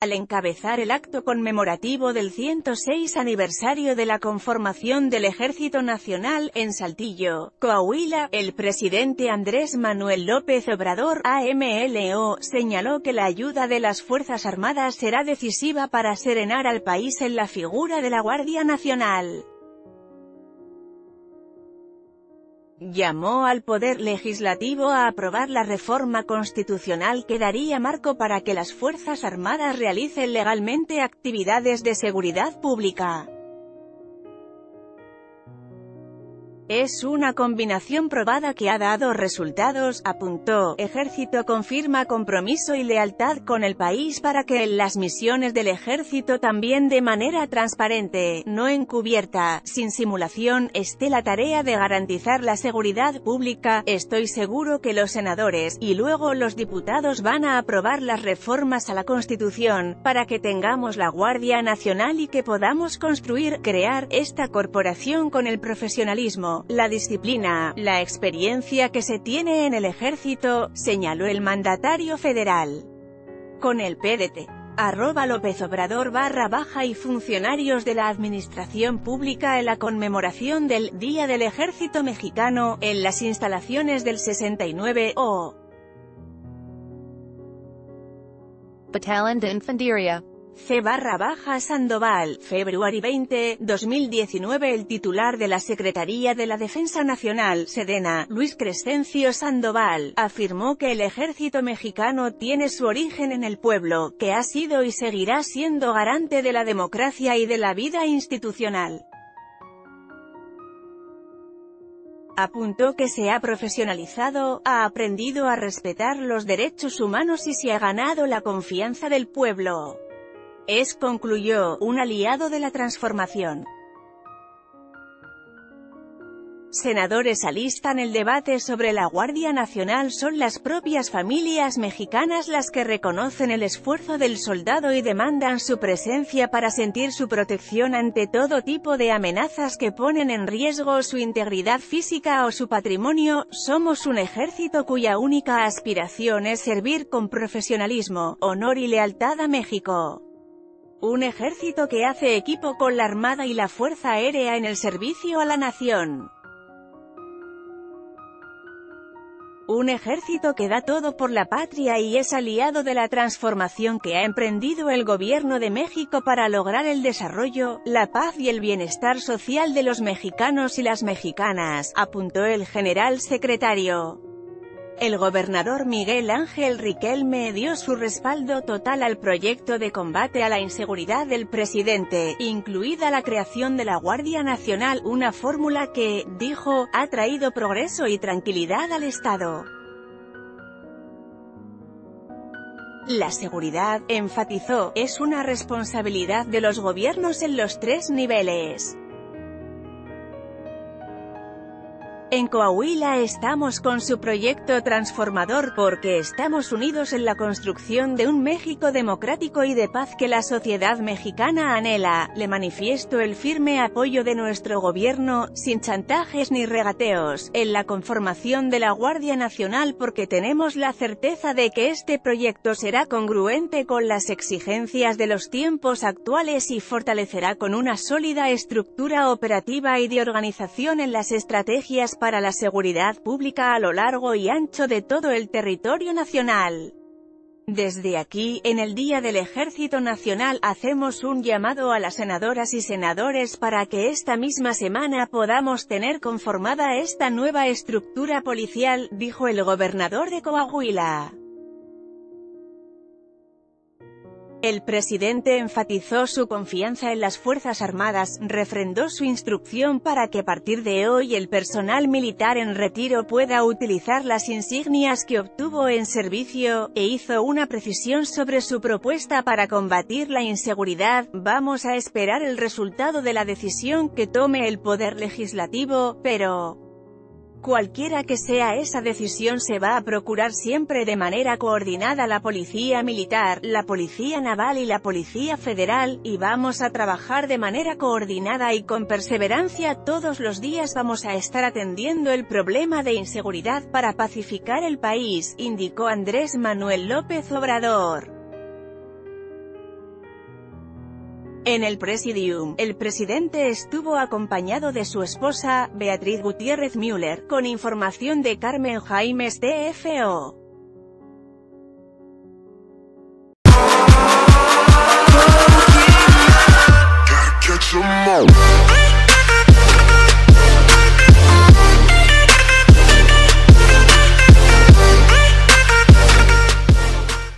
Al encabezar el acto conmemorativo del 106 aniversario de la conformación del Ejército Nacional en Saltillo, Coahuila, el presidente Andrés Manuel López Obrador, AMLO, señaló que la ayuda de las Fuerzas Armadas será decisiva para serenar al país en la figura de la Guardia Nacional. Llamó al Poder Legislativo a aprobar la reforma constitucional que daría marco para que las Fuerzas Armadas realicen legalmente actividades de seguridad pública. Es una combinación probada que ha dado resultados, apuntó. Ejército confirma compromiso y lealtad con el país para que las misiones del ejército también de manera transparente, no encubierta, sin simulación, esté la tarea de garantizar la seguridad pública. Estoy seguro que los senadores, y luego los diputados van a aprobar las reformas a la Constitución, para que tengamos la Guardia Nacional y que podamos construir, crear, esta corporación con el profesionalismo, la disciplina, la experiencia que se tiene en el ejército, señaló el mandatario federal. Con el PDT. Arroba López Obrador barra baja y funcionarios de la Administración Pública en la conmemoración del Día del Ejército Mexicano, en las instalaciones del 69, o Battalion de Infantería. C barra baja Sandoval, February 20, 2019 El titular de la Secretaría de la Defensa Nacional, Sedena, Luis Crescencio Sandoval, afirmó que el ejército mexicano tiene su origen en el pueblo, que ha sido y seguirá siendo garante de la democracia y de la vida institucional. Apuntó que se ha profesionalizado, ha aprendido a respetar los derechos humanos y se ha ganado la confianza del pueblo. Es, concluyó, un aliado de la transformación. Senadores alistan el debate sobre la Guardia Nacional son las propias familias mexicanas las que reconocen el esfuerzo del soldado y demandan su presencia para sentir su protección ante todo tipo de amenazas que ponen en riesgo su integridad física o su patrimonio. Somos un ejército cuya única aspiración es servir con profesionalismo, honor y lealtad a México. Un ejército que hace equipo con la Armada y la Fuerza Aérea en el servicio a la nación. Un ejército que da todo por la patria y es aliado de la transformación que ha emprendido el gobierno de México para lograr el desarrollo, la paz y el bienestar social de los mexicanos y las mexicanas, apuntó el general secretario. El gobernador Miguel Ángel Riquelme dio su respaldo total al proyecto de combate a la inseguridad del presidente, incluida la creación de la Guardia Nacional, una fórmula que, dijo, ha traído progreso y tranquilidad al Estado. La seguridad, enfatizó, es una responsabilidad de los gobiernos en los tres niveles. En Coahuila estamos con su proyecto transformador porque estamos unidos en la construcción de un México democrático y de paz que la sociedad mexicana anhela. Le manifiesto el firme apoyo de nuestro gobierno, sin chantajes ni regateos, en la conformación de la Guardia Nacional porque tenemos la certeza de que este proyecto será congruente con las exigencias de los tiempos actuales y fortalecerá con una sólida estructura operativa y de organización en las estrategias para la seguridad pública a lo largo y ancho de todo el territorio nacional. Desde aquí, en el Día del Ejército Nacional, hacemos un llamado a las senadoras y senadores para que esta misma semana podamos tener conformada esta nueva estructura policial, dijo el gobernador de Coahuila. El presidente enfatizó su confianza en las Fuerzas Armadas, refrendó su instrucción para que a partir de hoy el personal militar en retiro pueda utilizar las insignias que obtuvo en servicio, e hizo una precisión sobre su propuesta para combatir la inseguridad. Vamos a esperar el resultado de la decisión que tome el Poder Legislativo, pero... Cualquiera que sea esa decisión se va a procurar siempre de manera coordinada la Policía Militar, la Policía Naval y la Policía Federal, y vamos a trabajar de manera coordinada y con perseverancia todos los días vamos a estar atendiendo el problema de inseguridad para pacificar el país, indicó Andrés Manuel López Obrador. En el Presidium, el presidente estuvo acompañado de su esposa, Beatriz Gutiérrez Müller, con información de Carmen Jaimes TFO.